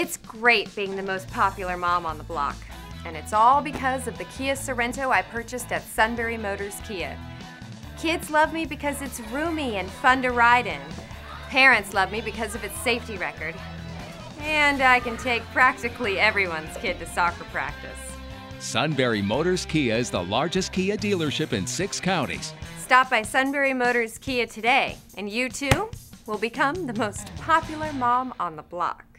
It's great being the most popular mom on the block. And it's all because of the Kia Sorento I purchased at Sunbury Motors Kia. Kids love me because it's roomy and fun to ride in. Parents love me because of its safety record. And I can take practically everyone's kid to soccer practice. Sunbury Motors Kia is the largest Kia dealership in six counties. Stop by Sunbury Motors Kia today, and you too will become the most popular mom on the block.